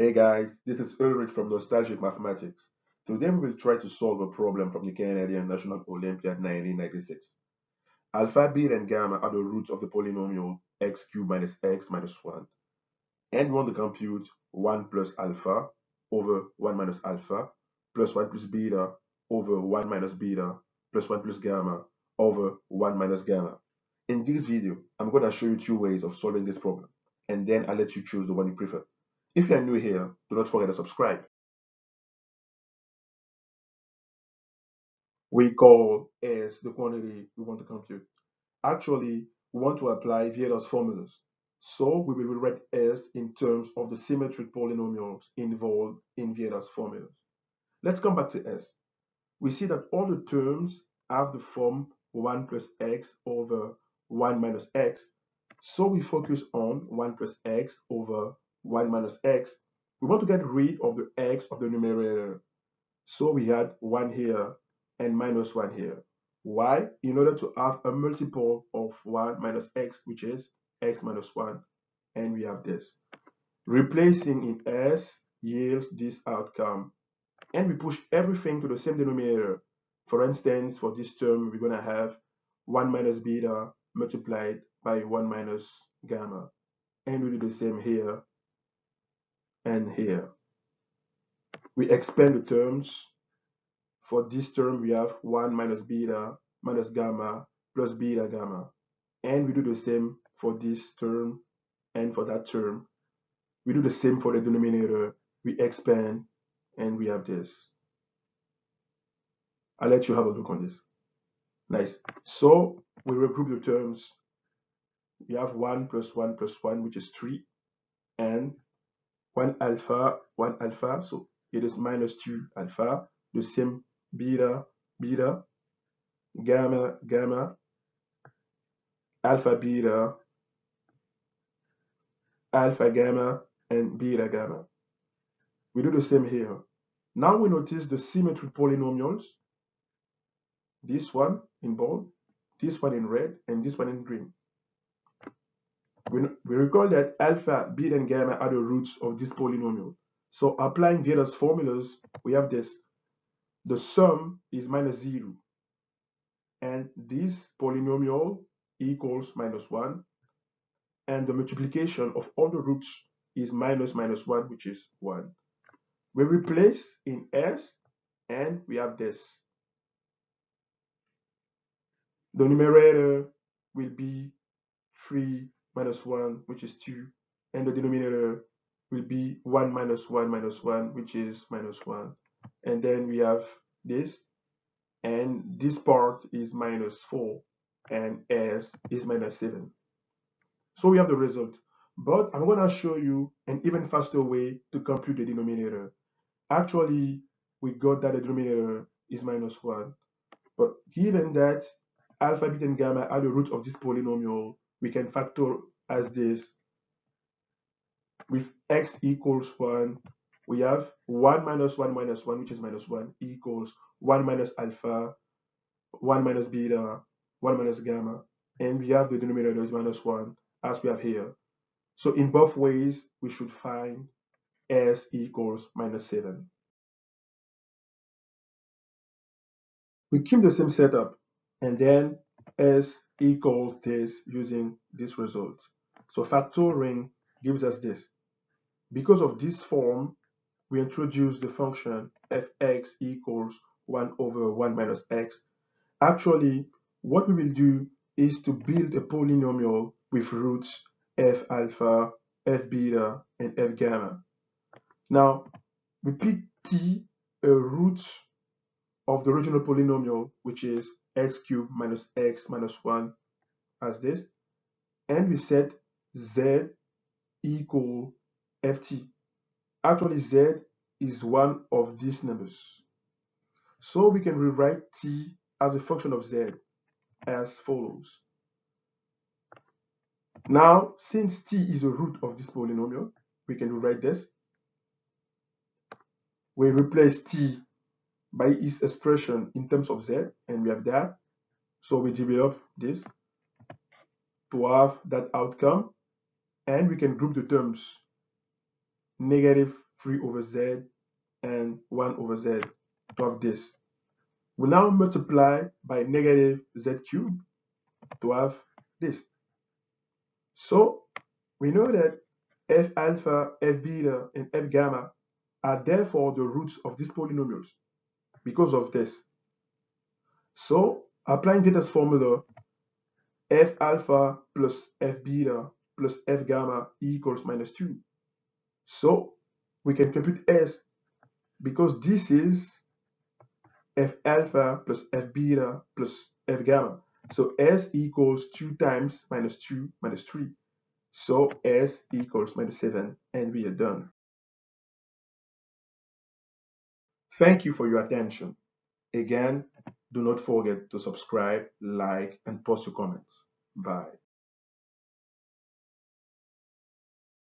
Hey guys, this is Ulrich from Nostalgic Mathematics. Today we will try to solve a problem from the Canadian National Olympiad 1996. Alpha, beta, and gamma are the roots of the polynomial x cubed minus x minus 1. And we want to compute 1 plus alpha over 1 minus alpha plus 1 plus beta over 1 minus beta plus 1 plus gamma over 1 minus gamma. In this video, I'm going to show you two ways of solving this problem, and then I'll let you choose the one you prefer. If you are new here, do not forget to subscribe. We call S the quantity we want to compute. Actually, we want to apply Vieta's formulas. So we will rewrite S in terms of the symmetric polynomials involved in Vieta's formulas. Let's come back to S. We see that all the terms have the form 1 plus x over 1 minus x. So we focus on 1 plus x over 1 minus x. We want to get rid of the x of the numerator. So we had 1 here and minus 1 here. Why? In order to have a multiple of 1 minus x, which is x minus 1. And we have this. Replacing in s yields this outcome. And we push everything to the same denominator. For instance, for this term, we're going to have 1 minus beta multiplied by 1 minus gamma. And we do the same here and here. We expand the terms. For this term, we have 1 minus beta minus gamma plus beta gamma. And we do the same for this term and for that term. We do the same for the denominator. We expand and we have this. I'll let you have a look on this. Nice. So we regroup the terms. We have 1 plus 1 plus 1, which is 3, and 1 alpha, 1 alpha, so it is minus 2 alpha, the same beta, beta, gamma, gamma, alpha, beta, alpha, gamma, and beta, gamma. We do the same here. Now we notice the symmetric polynomials, this one in bold, this one in red, and this one in green. We, recall that alpha, beta, and gamma are the roots of this polynomial. So applying Vieta's formulas, we have this. The sum is minus 0. And this polynomial equals minus 1. And the multiplication of all the roots is minus minus 1, which is 1. We replace in S, and we have this. The numerator will be 3 minus 1, which is 2, and the denominator will be 1 minus 1 minus 1, which is minus 1. And then we have this, and this part is minus 4, and S is minus 7. So we have the result. But I'm going to show you an even faster way to compute the denominator. Actually, we got that the denominator is minus 1. But given that alpha, beta, and gamma are the roots of this polynomial, we can factor as this. With x equals 1, we have 1 minus 1 minus 1, which is minus 1, equals 1 minus alpha, 1 minus beta, 1 minus gamma. And we have the denominator is minus 1, as we have here. So in both ways, we should find s equals minus 7. We keep the same setup, and then s equals this using this result. So factoring gives us this. Because of this form, we introduce the function fx equals 1 over 1 minus x. Actually, what we will do is to build a polynomial with roots f alpha, f beta, and f gamma. Now, we pick t a root of the original polynomial, which is x cubed minus x minus 1 as this, and we set z equal ft. Actually, z is one of these numbers. So we can rewrite t as a function of z as follows. Now, since t is a root of this polynomial, we can rewrite this. We replace t by its expression in terms of z, and we have that. So we develop this to have that outcome, and we can group the terms negative 3 over z, and 1 over z to have this. We now multiply by negative z cubed to have this. So we know that f alpha, f beta, and f gamma are therefore the roots of these polynomials because of this. So applying Vieta's formula, f alpha plus f beta plus f gamma equals minus 2. So we can compute S because this is f alpha plus f beta plus f gamma. So S equals 2 times minus 2 minus 3. So S equals minus 7 and we are done. Thank you for your attention. Again, do not forget to subscribe, like, and post your comments. Bye.